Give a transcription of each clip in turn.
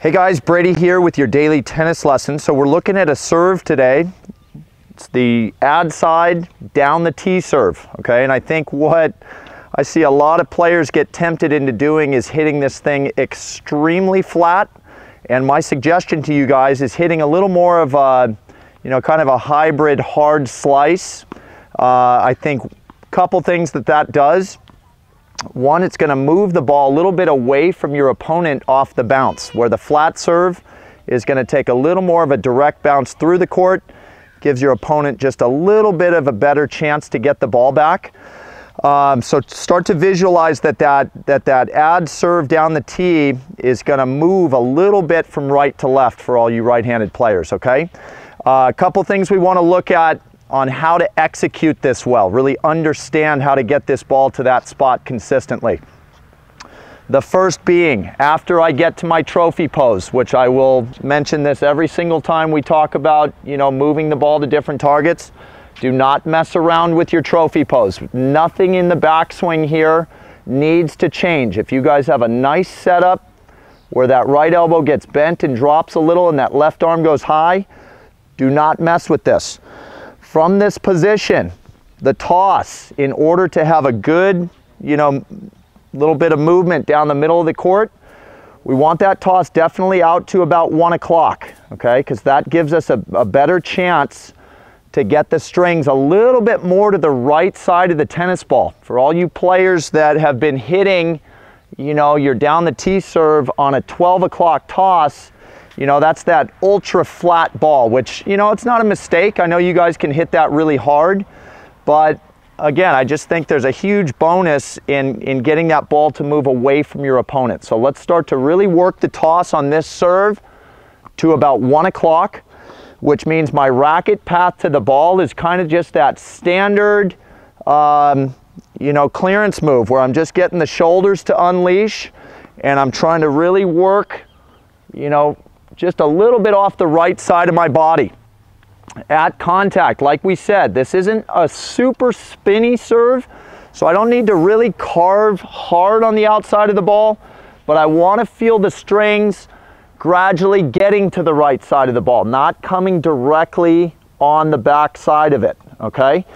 Hey guys, Brady here with your daily tennis lesson. So we're looking at a serve today. It's the ad side down the T serve, okay? And I think what I see a lot of players get tempted into doing is hitting this thing extremely flat. And my suggestion to you guys is hitting a little more of a, you know, kind of a hybrid hard slice. Uh, I think a couple things that that does one, it's going to move the ball a little bit away from your opponent off the bounce, where the flat serve is going to take a little more of a direct bounce through the court, gives your opponent just a little bit of a better chance to get the ball back. Um, so start to visualize that that, that that ad serve down the T is going to move a little bit from right to left for all you right-handed players, okay? Uh, a couple things we want to look at on how to execute this well, really understand how to get this ball to that spot consistently. The first being, after I get to my trophy pose, which I will mention this every single time we talk about, you know, moving the ball to different targets, do not mess around with your trophy pose. Nothing in the backswing here needs to change. If you guys have a nice setup where that right elbow gets bent and drops a little and that left arm goes high, do not mess with this. From this position, the toss, in order to have a good, you know, little bit of movement down the middle of the court, we want that toss definitely out to about one o'clock, okay? Because that gives us a, a better chance to get the strings a little bit more to the right side of the tennis ball. For all you players that have been hitting, you know, you're down the T serve on a 12 o'clock toss, you know, that's that ultra flat ball, which, you know, it's not a mistake. I know you guys can hit that really hard, but again, I just think there's a huge bonus in, in getting that ball to move away from your opponent. So let's start to really work the toss on this serve to about one o'clock, which means my racket path to the ball is kind of just that standard, um, you know, clearance move where I'm just getting the shoulders to unleash and I'm trying to really work, you know, just a little bit off the right side of my body. At contact, like we said, this isn't a super spinny serve, so I don't need to really carve hard on the outside of the ball, but I want to feel the strings gradually getting to the right side of the ball, not coming directly on the back side of it, okay?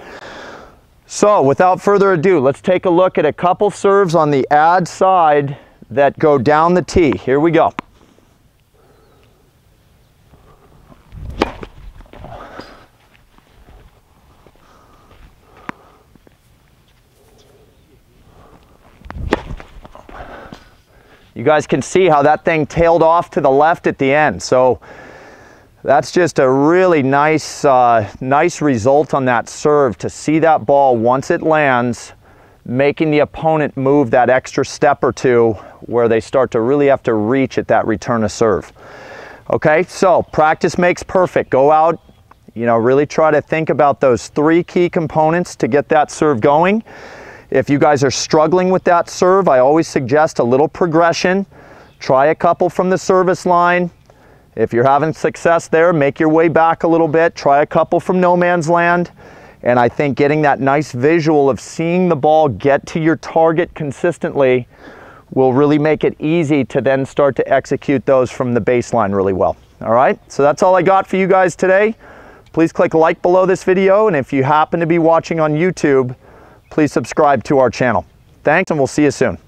So without further ado, let's take a look at a couple serves on the ad side that go down the T. Here we go. You guys can see how that thing tailed off to the left at the end. So that's just a really nice, uh, nice result on that serve to see that ball once it lands, making the opponent move that extra step or two where they start to really have to reach at that return of serve. Okay, so practice makes perfect. Go out, you know, really try to think about those three key components to get that serve going. If you guys are struggling with that serve, I always suggest a little progression. Try a couple from the service line. If you're having success there, make your way back a little bit. Try a couple from no man's land. And I think getting that nice visual of seeing the ball get to your target consistently will really make it easy to then start to execute those from the baseline really well. All right, so that's all I got for you guys today. Please click like below this video, and if you happen to be watching on YouTube, please subscribe to our channel. Thanks, and we'll see you soon.